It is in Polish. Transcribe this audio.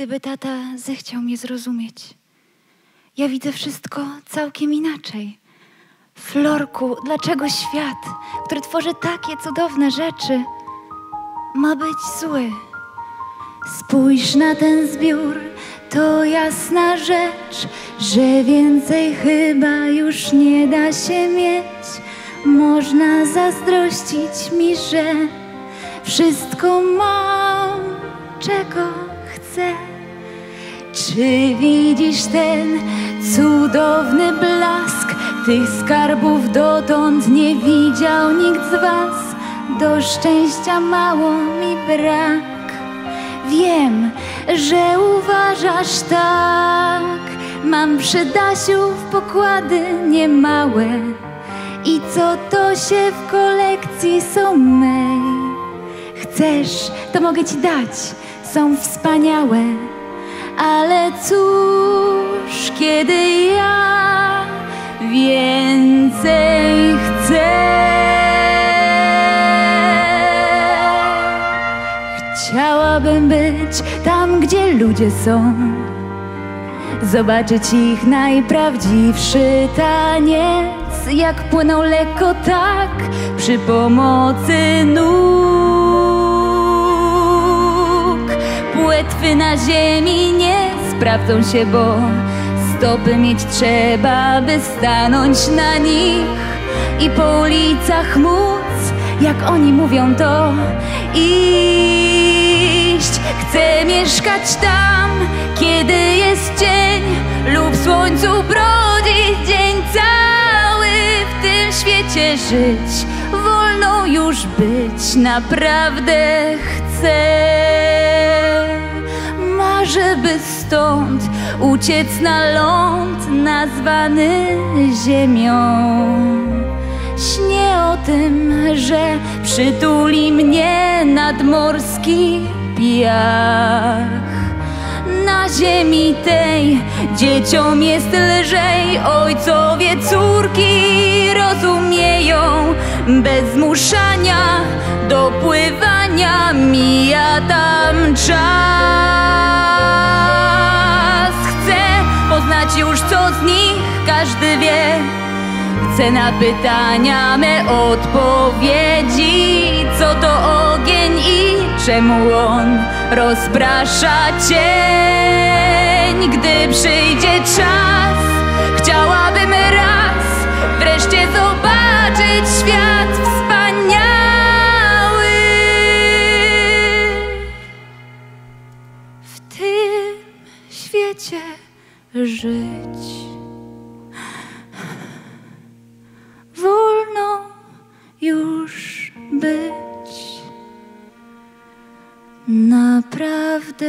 gdyby tata zechciał mnie zrozumieć. Ja widzę wszystko całkiem inaczej. Florku, dlaczego świat, który tworzy takie cudowne rzeczy, ma być zły? Spójrz na ten zbiór, to jasna rzecz, że więcej chyba już nie da się mieć. Można zazdrościć mi, że wszystko mam, czego chcę. Czy widzisz ten cudowny blask? Tych skarbów dotąd nie widział nikt z was. Do szczęścia mało mi brak. Wiem, że uważasz tak. Mam przy Dasiu w pokłady niemałe. I co to się w kolekcji są mej. Chcesz, to mogę ci dać, są wspaniałe. Ale cóż, kiedy ja więcej chcę. Chciałabym być tam, gdzie ludzie są. Zobaczyć ich najprawdziwszy taniec, jak płyną lekko tak przy pomocy nóg. Płetwy na ziemi sprawdzą się, bo stopy mieć trzeba, by stanąć na nich i po ulicach móc, jak oni mówią to iść. Chcę mieszkać tam, kiedy jest dzień lub słońcu brodzić dzień cały w tym świecie żyć. Wolno już być, naprawdę chcę. Marzę, by stąd uciec na ląd nazwany ziemią. Śnię o tym, że przytuli mnie nadmorski piach. Na ziemi tej dzieciom jest lżej, ojcowie córki rozumieją. Bez zmuszania do pływania mija tam czas. Z nich każdy wie. Chcę na pytania me odpowiedzi, co to ogień i czemu on rozprasza cień. Gdy przyjdzie czas, chciałabym raz wreszcie zobaczyć świat wspaniały. W tym świecie żyć. Być. Naprawdę